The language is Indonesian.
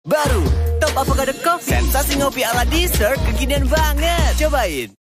Baru, Top Avocado Coffee. Sensasi ngopi ala dessert kekinian banget. Cobain.